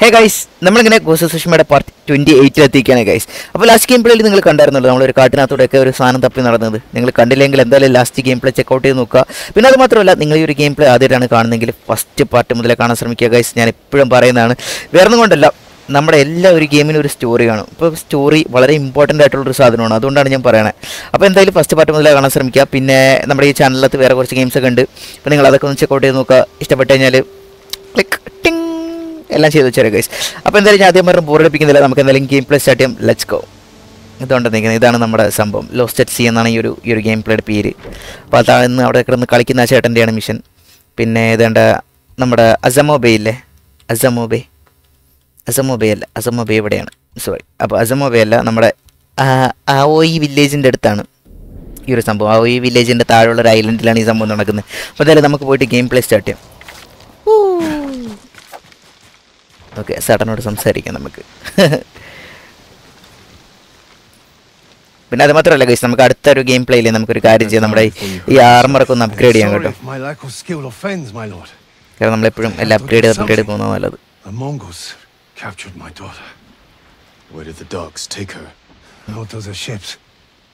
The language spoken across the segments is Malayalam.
ഹേ ഗൈസ് നമ്മളിങ്ങനെ ഗോസ സുഷ്മയുടെ പാർട്ട് ട്വന്റി എയ്റ്റിൽ എത്തിക്കുകയാണ് ഗൈസ് അപ്പോൾ ലാസ്റ്റ് ഗെയിം പ്ലേയിൽ നിങ്ങൾ കണ്ടായിരുന്നല്ലോ നമ്മളൊരു കാട്ടിനകത്തൂടെയൊക്കെ ഒരു സാധനം തപ്പി നടന്നത്. നിങ്ങൾ കണ്ടില്ലെങ്കിൽ എന്തായാലും ലാസ്റ്റ് ഗെയിം പ്ലേ ചെക്കൗട്ട് ചെയ്ത് നോക്കുക. പിന്നെ അത് മാത്രമല്ല നിങ്ങൾ ഈ ഒരു ഗെയിം പ്ലേ ആദ്യമായിട്ടാണ് കാണുന്നതെങ്കിൽ ഫസ്റ്റ് പാർട്ട് മുതലേ കാണാൻ ശ്രമിക്കുക ഗൈസ് ഞാൻ എപ്പോഴും പറയുന്നതാണ് വേറെ ഒന്നും കൊണ്ടല്ല നമ്മുടെ എല്ലാ ഒരു ഗെയിമിനും ഒരു സ്റ്റോറി കാണും. ഇപ്പോൾ സ്റ്റോറി വളരെ ഇമ്പോർട്ടന്റ് ആയിട്ടുള്ളൊരു സാധനമാണ് അതുകൊണ്ടാണ് ഞാൻ പറയുന്നത് അപ്പോൾ എന്തായാലും ഫസ്റ്റ് പാർട്ട് മുതലേ കാണാൻ ശ്രമിക്കുക. പിന്നെ നമ്മുടെ ഈ ചാനലിനകത്ത് വേറെ കുറച്ച് ഗെയിംസൊക്കെ ഉണ്ട്. അപ്പോൾ നിങ്ങൾ അതൊക്കെ ഒന്ന് ചെക്കൗട്ട് ചെയ്ത് നോക്കുക. ഇഷ്ടപ്പെട്ട് കഴിഞ്ഞാൽ ക്ലിക്ക് ടിങ് എല്ലാം ചെയ്ത് വെച്ചാൽ ഗൈസ് അപ്പോൾ എന്തായാലും ആദ്യം പറഞ്ഞു ബോറടിപ്പിക്കുന്നില്ല നമുക്ക് എന്തായാലും ഗെയിം പ്ലേ സ്റ്റാർട്ട് ചെയ്യാം. ലെറ്റ്സ് ഗോ ഇതുകൊണ്ട് നിൽക്കുന്നത് ഇതാണ് നമ്മുടെ സംഭവം. ലോസ്റ്റ് അറ്റ് സി എന്നാണ് ഈ ഒരു ഈ ഒരു ഗെയിം പ്ലേയുടെ പേര്. അപ്പോൾ അതാണ് അവിടെ കിടന്ന് കളിക്കുന്ന ആ ചേട്ടന്റെയാണ് മിഷൻ പിന്നെ ഇതേണ്ട നമ്മുടെ അസമോ ബേ ഇല്ലേ? അസമോ ബേ അസമോ ബേ അല്ല. അസമോ ബേ എവിടെയാണ് സോറി അപ്പോൾ അസമോബേ അല്ല നമ്മുടെ ആവോയി വില്ലേജിന്റെ അടുത്താണ് ഈ ഒരു സംഭവം. ആവോയി വില്ലേജിന്റെ താഴെയുള്ള ഒരു ഐലൻഡിലാണ് ഈ സംഭവം നടക്കുന്നത്. അപ്പോൾ എന്തായാലും നമുക്ക് പോയിട്ട് ഗെയിം പ്ലേ സ്റ്റാർട്ട് ചെയ്യാം. ഓക്കെ ചേട്ടനോട് സംസാരിക്കാം നമുക്ക് പിന്നെ അത് മാത്രമല്ല ഗൈസ് നമുക്ക് അടുത്തൊരു ഗെയിം പ്ലേയിൽ നമുക്കൊരു കാര്യം ചെയ്യാം നമ്മുടെ ഈ- ആർമറൊക്കെ ഒന്ന് അപ്ഗ്രേഡ് ചെയ്യാം കേട്ടോ. കാരണം നമ്മളെപ്പോഴും എല്ലാം അപ്ഗ്രേഡ് ചെയ്ത് അപ്ഗ്രേഡ് പോകുന്നത് നല്ലത് captured my daughter. Where did the dogs take her? Not those are ships.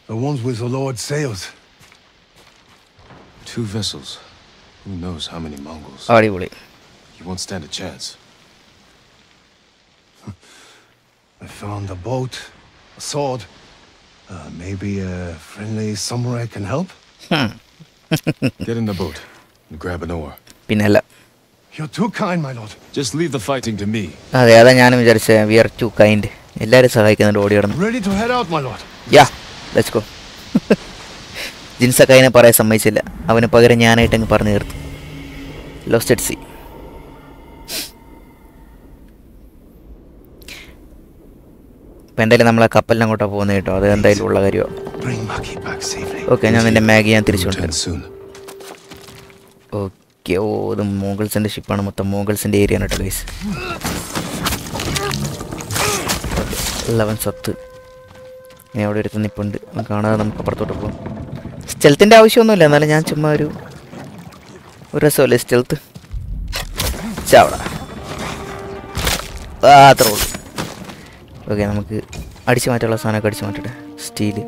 The ones with the Lord's sails. Two vessels. Who knows how many Mongols? അടിപൊളി You won't stand a chance. I found a boat, a sword. Uh, maybe a friendly samurai can help? Get in the boat and grab an oar. Pinella. You're too kind, my lord. Just leave the fighting to me. അതെ അതാ ഞാനും വിചാരിച്ചത് we are too kind. എല്ലാവരും സഹായിക്കുന്നുണ്ട് ഓടി കിടന്ന് Ready to head out, my lord. Yeah, let's go. ജിൻസൊക്കെ അതിനെ പറയാൻ സമ്മതിച്ചില്ല അവന് പകരം ഞാനായിട്ട് അങ്ങ് പറഞ്ഞു തീർത്തു ലോസ്റ്റ് at സി ഇപ്പം എന്തായാലും നമ്മളെ കപ്പലിനെ അങ്ങോട്ടാണ് പോകുന്നത് കേട്ടോ. അത് എന്തായാലും ഉള്ള കാര്യമാണ് safely. ഓക്കെ ഞാൻ നിന്റെ മാഗി ഞാൻ തിരിച്ചു Return കൊണ്ടുവരും soon. ഓക്കെ ഓ ഇത് മോഗൾസിന്റെ ഷിപ്പാണ് മൊത്തം. മോഗൾസിന്റെ ഏരിയ ആണ് കേട്ടോ ഗൈസ് ലെവൻ സത്ത് ഇനി അവിടെ ഒരു നിപ്പുണ്ട്. കാണാതെ നമുക്ക് അപ്പുറത്തോട്ട് പോകും സ്റ്റെൽത്തിന്റെ ആവശ്യമൊന്നുമില്ല. എന്നാലും ഞാൻ ചുമ്മാ ഒരു ഒരു രസമല്ലേ സ്റ്റെൽത്ത് ചാവട. ആ അത്ര ഉള്ളൂ. ഓക്കെ നമുക്ക് അടിച്ചു മാറ്റുള്ള സാധനമൊക്കെ അടിച്ചു മാറ്റട്ടെ. സ്റ്റീൽ.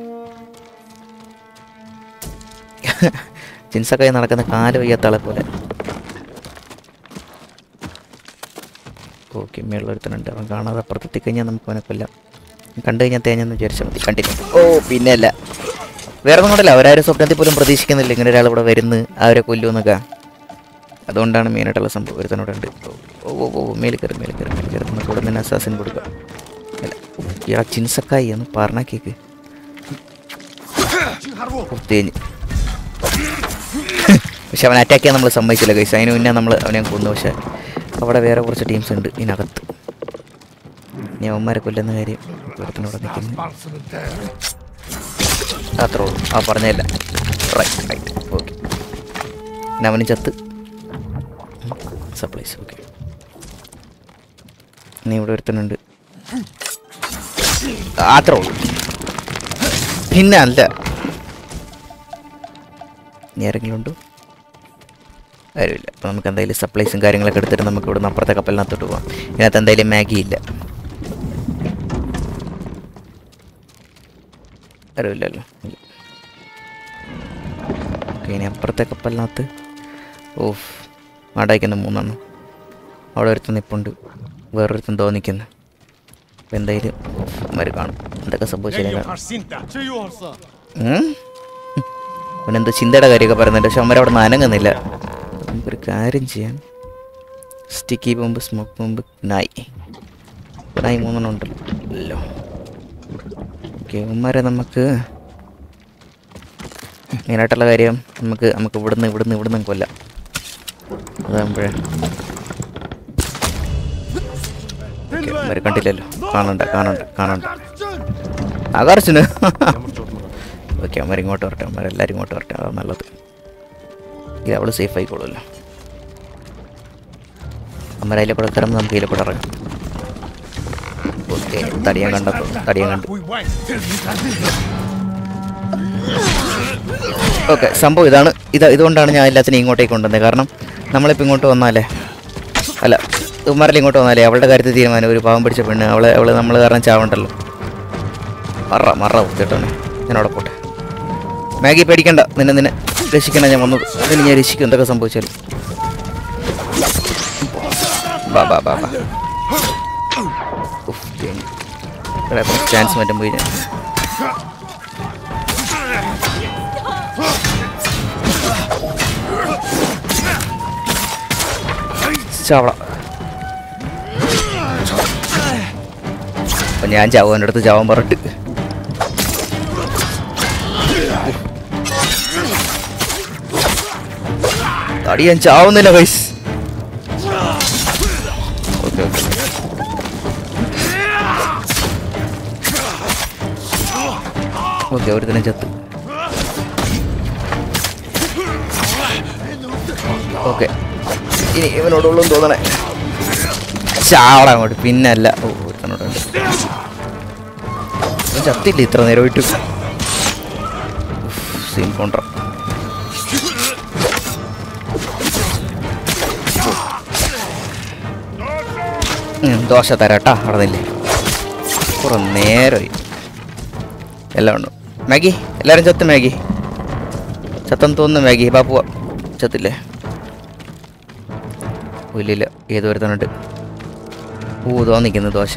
ജിൻസൊക്കെ നടക്കുന്ന കാൽ വയ്യാത്ത ആളെ പോലെ. ഓക്കെ മേളിലൊരുത്തനുണ്ട് അവൻ കാണാതെ അപ്പുറത്തെത്തി കഴിഞ്ഞാൽ നമുക്ക് അവനെ കൊല്ലാം. കണ്ടു കഴിഞ്ഞാൽ തേഞ്ഞെന്ന് വിചാരിച്ചാൽ മതി. കണ്ടില്ല. ഓ പിന്നെ അല്ല വേറെ ഒന്നും കൊണ്ടല്ല. അവരാരും സ്വപ്നത്തിൽ പോലും പ്രതീക്ഷിക്കുന്നില്ല ഇങ്ങനെ ഒരാൾ ഇവിടെ വരുന്ന് അവരെ കൊല്ലുമെന്നൊക്കെ അതുകൊണ്ടാണ് മെയിനായിട്ടുള്ള സംഭവം ഒരുത്തനോടുണ്ട്. ഓ ഓ ഓ മേലിക്കറി മേലിക്കറി കയറി. നമുക്ക് ഇവിടെ നിന്ന് അസാസിൻ കൊടുക്കാം. ഇയാളെ ചിൻസക്കായി എന്ന് പറഞ്ഞാ കേക്ക്. തേഞ്ഞ് പക്ഷെ അവൻ അറ്റാക്ക് ചെയ്യാൻ നമ്മൾ സമ്മതിച്ചില്ല കൈസ് അതിന് മുന്നേ നമ്മൾ അവനെ കൊന്നു. പക്ഷെ അവിടെ വേറെ കുറച്ച് ടീംസ് ഉണ്ട് ഇതിനകത്ത്. ഇനി അവന്മാരെ കൊല്ലുന്ന കാര്യം ഒരുത്തനോടെ നിൽക്കുന്നു. അത്രേ ഉള്ളൂ. ആ പറഞ്ഞല്ല റൈറ്റ് റൈറ്റ് ഓക്കെ അവന് ചത്ത്. സപ്ലൈസ് ഓക്കെ ഇനി ഇവിടെ ഒരുത്തനുണ്ട്. അത്രേ ഉള്ളൂ പിന്നെ അല്ല. ആരെങ്കിലും ഉണ്ടോ കാര്യമില്ല അപ്പോൾ നമുക്ക് എന്തായാലും സപ്ലൈസും കാര്യങ്ങളൊക്കെ എടുത്തിട്ട് നമുക്ക് ഇവിടെ നിന്ന് അപ്പുറത്തെ കപ്പലിനകത്തോട്ട് പോകാം ഇതിനകത്ത് എന്തായാലും മാഗി ഇല്ല. അറിയില്ലല്ലോ ഓക്കെ ഇനി അപ്പുറത്തെ കപ്പലിനകത്ത്. ഓഫ്. മാടായിക്കുന്ന മൂന്നെണ്ണം. അവിടെ ഒരുത്തൻ നിപ്പുണ്ട്. വേറൊരുത്തൻ തോന്നിക്കുന്നു അപ്പോൾ എന്തായാലും അവർ കാണും. എന്തൊക്കെ സംഭവിച്ചില്ല അവനെന്തോ ചിന്തയുടെ കാര്യമൊക്കെ പറയുന്നുണ്ട്. പക്ഷെ അവരവിടെ അവിടെ നിന്ന് അനങ്ങുന്നില്ല. നമുക്കൊരു കാര്യം ചെയ്യാം. സ്റ്റിക്കി ബോംബ് സ്മോക്ക് ബോംബ് നായി. നായി മൂന്നെണ്ണം ഉണ്ടല്ലോ ഓക്കെ അവന്മാരെ നമുക്ക് മെയിനായിട്ടുള്ള കാര്യം നമുക്ക് നമുക്ക് ഇവിടുന്ന് ഇവിടുന്ന് ഇവിടുന്ന് കൊല്ലാം. അതാകുമ്പോഴേ അവന്മാർ കണ്ടില്ലല്ലോ. കാണണ്ട കാണണ്ട കാണണ്ട ആകർഷന് ഓക്കെ അമ്മ ഇങ്ങോട്ട് വരട്ടെ അവന്മാരെല്ലാവരും ഇങ്ങോട്ട് വരട്ടെ. അതാണ് നല്ലത്. ഇത് അവൾ സേഫ് ആയിക്കോളുമല്ലോ. അമ്മ അതിലെ കൂടെ തരം നമുക്ക് ഇതിലെ കൂടെ ഇറങ്ങാം. ഓക്കെ തടിയാൻ കണ്ടപ്പോ തടിയാൻ കണ്ടു. ഓക്കെ സംഭവം ഇതാണ്. ഇത് ഇതുകൊണ്ടാണ് ഞാൻ എല്ലാത്തിനും ഇങ്ങോട്ടേക്ക് കൊണ്ടുവന്നത്. കാരണം നമ്മളിപ്പോൾ ഇങ്ങോട്ട് വന്നാലേ അല്ല ഉമ്മാരെല്ലാം ഇങ്ങോട്ട് വന്നാലേ? അവളുടെ കാര്യത്തിൽ തീരുമാനം. ഒരു പാവം പിടിച്ച പെണ്ണ്. അവളെ അവൾ നമ്മൾ കാരണം ചാവണ്ടല്ലോ മറ മറ കേട്ടോനെ ഞാൻ അവിടെ പോട്ടെ. മാഗി പേടിക്കണ്ട. നിന്നെ നിന്നെ രക്ഷിക്കണ ഞാൻ വന്നത് അതിന് ഞാൻ രക്ഷിക്കും. എന്തൊക്കെ സംഭവിച്ചാലും. ചാൻസ് മാറ്റം പോയി ഞാൻ ചാവള. അപ്പൊ ഞാൻ ചാവും എന്റെ അടുത്ത് ചാവാൻ പറഞ്ഞിട്ട് തടി ഞാൻ ചാവുന്നില്ല വൈസ് ഓക്കെ ഓക്കെ ഓക്കെ ഒരു ദിനം ചത്ത് ഓക്കെ ഇനി ഇവനോടുള്ളൂ തോന്നണേ ചാവട അങ്ങോട്ട് പിന്നല്ല ഓ ഇവൻ ചത്തില്ല ഇത്ര നേരമായിട്ട് സീൻ കൗണ്ടർ ദോശ തരാട്ടാ അവിടെ നില്ലേ കുറെ നേരമായി എല്ലാം ഉണ്ട്? മാഗി എല്ലാവരും ചത്ത് മാഗി. ചത്തം തോന്നുന്നു മാഗി ബാപ്പുവ. പോവാ ചത്തില്ലേ ഇല്ല ഏത് ഒരുത്തനുണ്ട്? ഓ നിൽക്കുന്നു ദോശ.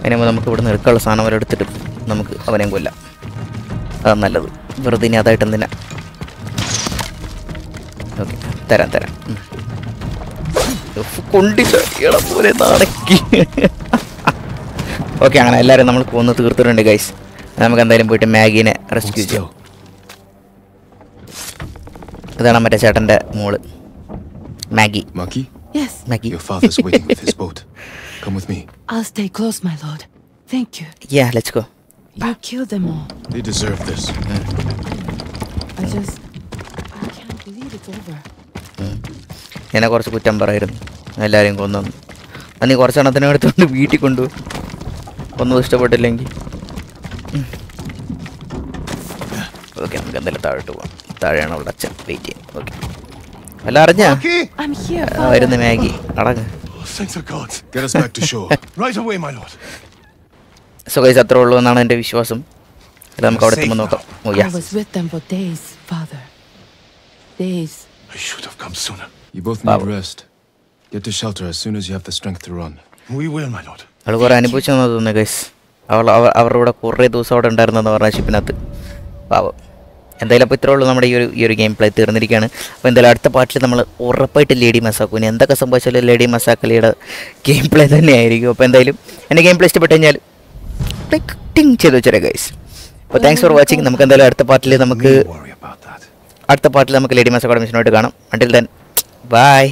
അതിനുമ്പോൾ നമുക്ക് ഇവിടെ നിൽക്കാനുള്ള എടുക്കാനുള്ള സാധനം വരെ എടുത്തിട്ട് നമുക്ക് അവനെയും കൊല്ലാം. അതാണ് നല്ലത്. വെറുതെ ഇനി അതായിട്ട് എന്തിനാ? ഓക്കെ തരാം തരാം. ഇള പോലെ നടക്കി ഓക്കെ അങ്ങനെ എല്ലാവരും നമ്മൾ കൊന്ന് തീർത്തിട്ടുണ്ട് ഗൈസ് നമുക്ക് എന്തായാലും പോയിട്ട് മാഗീനെ റെസ്ക്യൂ ചെയ്യാം. ഇതാണ് മറ്റേ ചേട്ടന്റെ മോൾ. Maggie. Maki, Yes, Maggie. your father's waiting with his boat. Come with me. I'll stay close, my lord. Thank you. Yeah, let's go. You killed them all. They deserve this. I just. I can't believe it's over. എന്നെ കുറച്ച് കുറ്റം പറയായിരുന്നു എല്ലാവരെയും കൊന്നു അത് നീ കുറച്ചെണ്ണത്തിനെ എടുത്തുകൊണ്ട് വീട്ടിൽ കൊണ്ടു ഒന്നും ഇഷ്ടപ്പെട്ടില്ലെങ്കിൽ ഓക്കെ നമുക്ക് എന്തായാലും താഴോട്ട് പോവാം താഴെയാണ് അവളുടെ അച്ഛൻ വെയിറ്റ് ചെയ്യാം ഓക്കെ അല്ല അറിഞ്ഞ? വരുന്ന മാഗി. അടങ്ങ് സുഖ അത്ര ഉള്ളൂ എന്നാണ് എന്റെ വിശ്വാസം. ഇത് നമുക്ക് അവിടെ എത്തുമ്പോൾ നോക്കാം. Oh, I should have come sooner. You both need rest. Get to shelter as soon as you have the strength to run. We will, my lord. അവൾ കുറെ അനുഭവിച്ചു തന്നെ ഗൈസ് അവൾ അവർ അവരുടെ കുറേ ദിവസം അവിടെ ഉണ്ടായിരുന്നെന്ന് പറഞ്ഞ ഷിപ്പിനകത്ത് പാവം. എന്തായാലും അപ്പോൾ ഇത്രേ ഉള്ളൂ നമ്മുടെ ഈ ഒരു ഈ ഒരു ഗെയിം പ്ലേ തീർന്നിരിക്കുകയാണ്. അപ്പോൾ എന്തായാലും അടുത്ത പാർട്ടിൽ നമ്മൾ ഉറപ്പായിട്ട് ലേഡി മസാക്കും ഇനി എന്തൊക്കെ സംഭവിച്ചാലും ലേഡി മസാക്കലിയുടെ ഗെയിം പ്ലേ തന്നെയായിരിക്കും. അപ്പോൾ എന്തായാലും എന്റെ ഗെയിം പ്ലേ ഇഷ്ടപ്പെട്ട് കഴിഞ്ഞാൽ ക്ലിക്ക് ടിങ് ചെയ്ത് വെച്ചേരാ ഗൈസ് അപ്പോൾ താങ്ക്സ് ഫോർ വാച്ചിങ് നമുക്ക് എന്തായാലും അടുത്ത പാർട്ടിൽ നമുക്ക് അടുത്ത പാർട്ടിൽ നമുക്ക് ലേഡി മസാക്കോടെ മിഷനായിട്ട് കാണാം. Until then bye